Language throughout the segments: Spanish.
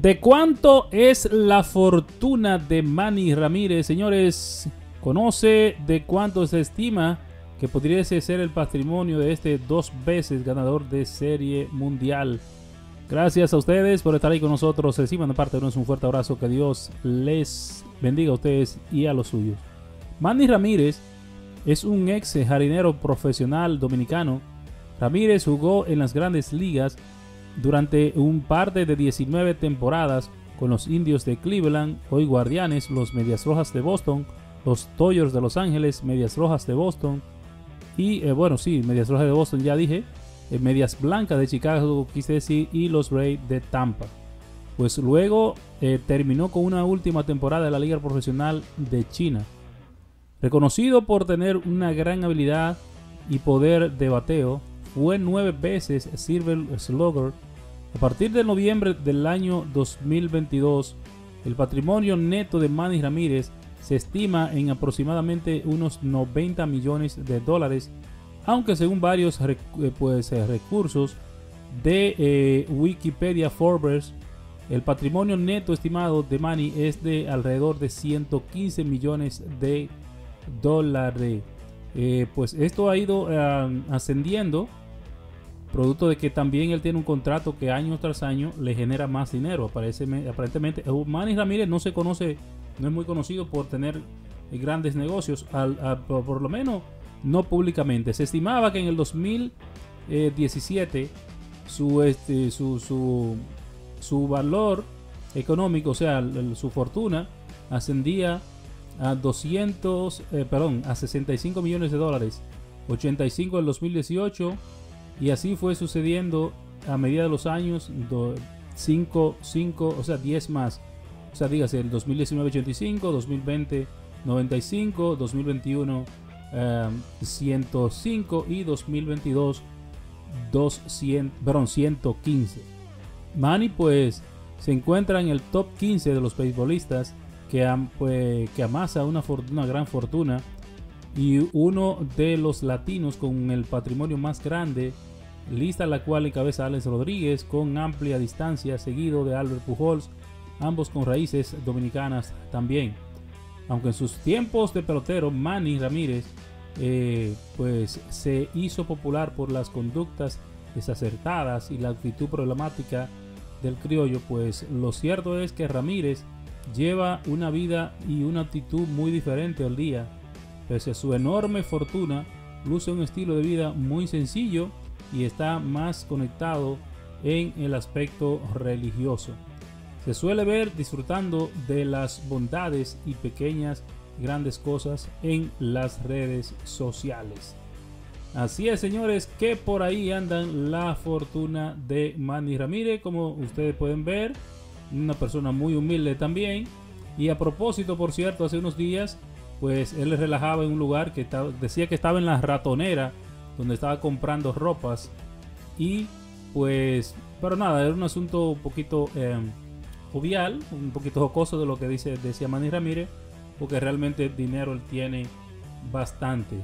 ¿De cuánto es la fortuna de Manny Ramírez? Señores, ¿conoce de cuánto se estima que podría ser el patrimonio de este dos veces ganador de Serie Mundial? Gracias a ustedes por estar ahí con nosotros. Encima de parte de un fuerte abrazo. Que Dios les bendiga a ustedes y a los suyos. Manny Ramírez es un ex jardinero profesional dominicano. Ramírez jugó en las grandes ligas durante un par de 19 temporadas con los indios de Cleveland, hoy guardianes, los Medias Rojas de Boston, los Dodgers de Los Ángeles, Medias Rojas de Boston y, eh, bueno, sí, Medias Rojas de Boston ya dije, eh, Medias Blancas de Chicago, quise decir, y los Rays de Tampa. Pues luego eh, terminó con una última temporada de la Liga Profesional de China. Reconocido por tener una gran habilidad y poder de bateo, fue nueve veces Silver Slugger a partir de noviembre del año 2022, el patrimonio neto de Manny Ramírez se estima en aproximadamente unos 90 millones de dólares, aunque según varios eh, pues, eh, recursos de eh, Wikipedia Forbes, el patrimonio neto estimado de Manny es de alrededor de 115 millones de dólares. pues esto ha ido ascendiendo producto de que también él tiene un contrato que año tras año le genera más dinero. aparentemente, Manny Ramírez no se conoce, no es muy conocido por tener grandes negocios, por, lo menos no públicamente. Se estimaba que en el 2017 su, este, su, su, su valor económico, o sea, su fortuna, ascendía a 200, eh, perdón, a 65 millones de dólares. 85 en el 2018 y así fue sucediendo a medida de los años, 5, 5, o sea, 10 más. O sea, dígase, el 2019 85, 2020 95, 2021 105 y 2022 200, perdón, 115. Manny pues se encuentra en el top 15 de los beisbolistas que, pues, que amasa una, una gran fortuna y uno de los latinos con el patrimonio más grande lista la cual encabeza Alex Rodríguez con amplia distancia, seguido de Albert Pujols, ambos con raíces dominicanas también. Aunque en sus tiempos de pelotero, Manny Ramírez eh, pues se hizo popular por las conductas desacertadas y la actitud problemática del criollo, pues lo cierto es que Ramírez lleva una vida y una actitud muy diferente al día. Pese a su enorme fortuna, luce un estilo de vida muy sencillo y está más conectado en el aspecto religioso. Se suele ver disfrutando de las bondades y pequeñas grandes cosas en las redes sociales. Así es, señores, que por ahí andan la fortuna de Manny Ramírez, como ustedes pueden ver, una persona muy humilde también. Y a propósito, por cierto, hace unos días, pues él relajaba en un lugar que decía que estaba en la ratonera donde estaba comprando ropas y pues, pero nada, era un asunto un poquito eh, jovial, un poquito jocoso de lo que dice, decía Manny Ramírez, porque realmente dinero él tiene bastante.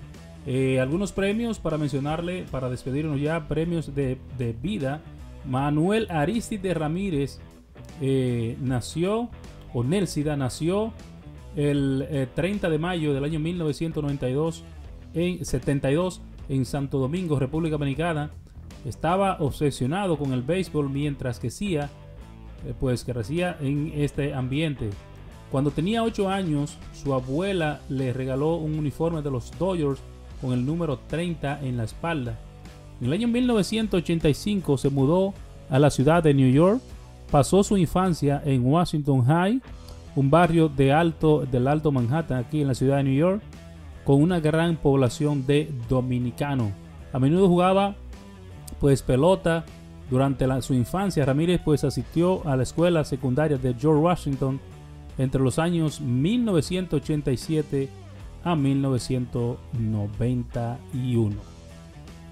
Eh, algunos premios para mencionarle, para despedirnos ya, premios de, vida. Manuel Aristide Ramírez eh, nació, o Nelsida nació el 30 de mayo del año 1992 en 72 en Santo Domingo, República Dominicana. Estaba obsesionado con el béisbol mientras que eh, pues crecía en este ambiente. Cuando tenía 8 años, su abuela le regaló un uniforme de los Dodgers con el número 30 en la espalda. En el año 1985 se mudó a la ciudad de New York. Pasó su infancia en Washington High, un barrio de alto, del Alto Manhattan, aquí en la ciudad de New York con una gran población de dominicanos. A menudo jugaba pues pelota durante su infancia. Ramírez pues asistió a la escuela secundaria de George Washington entre los años 1987 a 1991.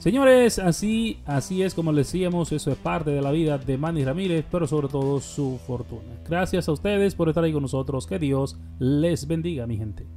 Señores, así, así es como les decíamos, eso es parte de la vida de Manny Ramírez, pero sobre todo su fortuna. Gracias a ustedes por estar ahí con nosotros. Que Dios les bendiga, mi gente.